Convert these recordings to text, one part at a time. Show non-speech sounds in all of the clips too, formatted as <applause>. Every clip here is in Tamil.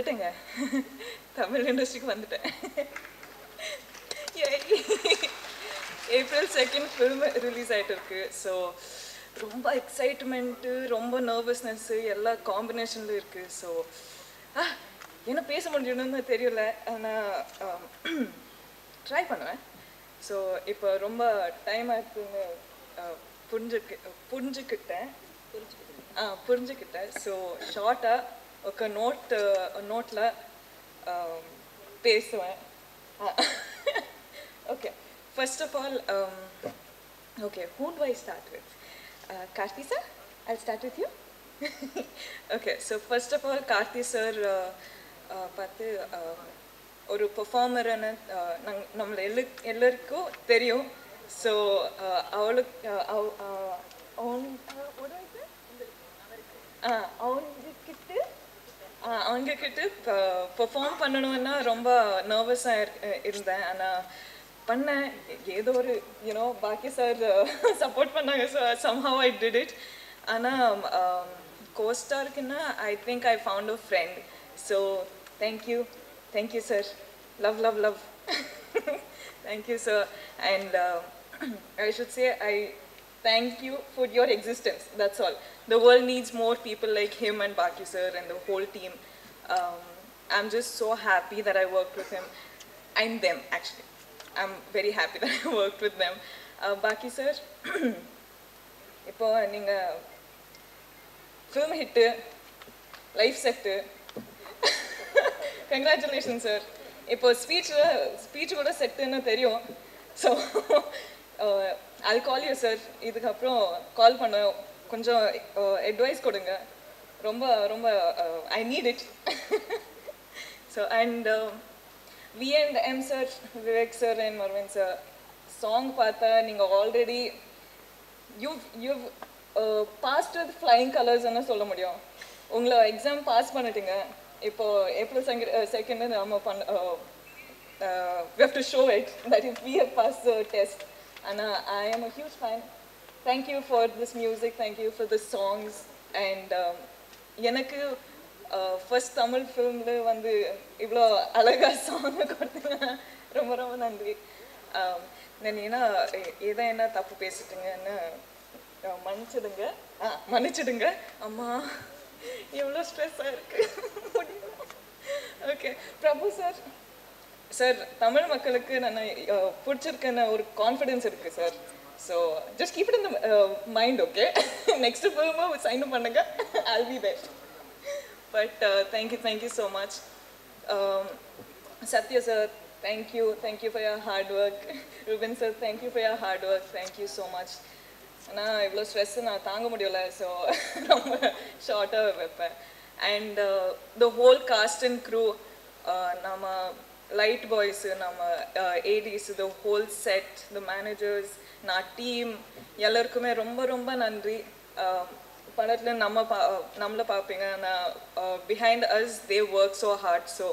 வந்துட்டேங்க. தமிழ் இண்டஸ்ட்ரிக்கு வந்துட்டேன். ஏப்ரல் செகண்ட் ஃபில்ம் ரிலீஸ் ஆகிட்டு இருக்கு ஸோ ரொம்ப எக்ஸைட்மெண்ட்டு ரொம்ப நர்வஸ்னஸ்ஸு எல்லா காம்பினேஷன்லையும் இருக்குது ஸோ என்ன பேச முடியணும்னு தெரியல. ஆனால் ட்ரை பண்ணுவேன். ஸோ இப்போ ரொம்ப டைம் ஆச்சுன்னு புரிஞ்சுக்கு புரிஞ்சுக்கிட்டேன். ஆ புரிஞ்சுக்கிட்டேன். ஸோ ஷார்ட்டாக ఒక நோட் நோட்டில் பேசுவேன் okay first of all okay who do I start with Karthi sir I start with you okay so first of all Karthi sir பார்த்து ஒரு பெர்ஃபார்மர்னு நங் நம்மளை எல்லா எல்லாருக்கும் தெரியும் ஸோ அவளுக்கு அவன் அவங்கக்கிட்ட அவங்கக்கிட்ட பெர்ஃபார்ம் பண்ணணும்னா ரொம்ப நர்வஸாக இருந்தேன் ஆனால் பண்ணேன் ஏதோ ஒரு யூனோ பாக்கி சார் சப்போர்ட் பண்ணாங்க sir somehow I did it ஆனால் கோஸ்டாருக்குன்னா I think I found a friend so thank you thank you sir love love love thank you sir and I should say I thank you for your existence. That's all. The world needs more people like him and Baki sir and the whole team. Um, I'm just so happy that I worked with him. I'm them, actually. I'm very happy <laughs> that I worked with them. Uh, Baki sir, <clears throat> இப்போ நீங்கள் film hit life set congratulation sir இப்போ ஸ்பீச்சில் ஸ்பீச் கூட செட்டுன்னு தெரியும் ஸோ <laughs> அது கால் யூ சார் இதுக்கப்புறம் கால் பண்ண கொஞ்சம் அட்வைஸ் கொடுங்க. ரொம்ப ரொம்ப I need it so and we and M sir Vivek sir and Marvin sir song பார்த்தா நீங்கள் already you you passed with flying கலர்ஸ்ன்னு சொல்ல முடியும். உங்களை எக்ஸாம் பாஸ் பண்ணிட்டீங்க. இப்போ ஏப்ரல் செகண்ட் நம்ம பண்ண we have to show it that if we have pass the and uh, I am a huge fan. Thank you for this music, thank you for the songs. And um, எனக்கு uh, ஃபர்ஸ்ட் தமிழ் ஃபிலிமில் வந்து இவ்வளோ அழகாக சாங் கொடுத்தீங்க. ரொம்ப ரொம்ப நன்றி. நான் ஏன்னா எதை என்ன தப்பு பேசிட்டுங்கன்னு uh, மன்னிச்சிடுங்க. ஆ மன்னிச்சிடுங்க. அம்மா எவ்வளோ ஸ்ட்ரெஸ்ஸாக இருக்கு. Okay Prabhu sir sir Tamil மக்களுக்கு நான் பிடிச்சிருக்கேன்னு ஒரு கான்ஃபிடென்ஸ் இருக்குது sir so just keep it in mind okay next ஃபிலிமும் sign பண்ணுங்க. I'll be there but thank you thank you so much Sathya sir thank you thank you for your hard work Ruben sir thank you for your hard work thank you so much ஆனால் இவ்வளோ ஸ்ட்ரெஸ் நான் தாங்க முடியல ஸோ <laughs> ரொம்ப ஷார்ட்டாக வைப்பேன். And the whole cast and crew நம்ம லைட் பாய்ஸு நம்ம ADs the whole set the managers நான் டீம் எல்லாருக்குமே ரொம்ப ரொம்ப நன்றி படத்தில் நம்ம பா நம்மளை பார்ப்பீங்க நான் behind us they work so hard so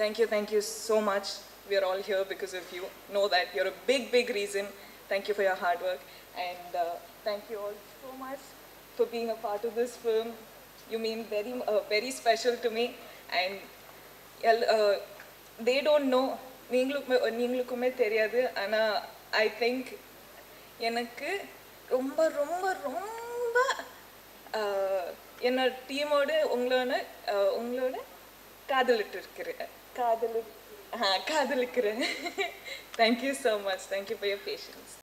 thank you thank you so much we are all here because of you know that your a big big reason thank you for your hard work and thank you all so much for being a part of this film you mean very very special to me and L they don't know நீங்களுக்குமே நீங்களுக்குமே தெரியாது. ஆனால் ஐ திங்க் எனக்கு ரொம்ப ரொம்ப ரொம்ப என்னோட டீமோடு உங்களோட உங்களோட காதலிட்டு இருக்கிறேன் காதலி ஆ காதலிக்கிறேன் thank you so much thank you for your patience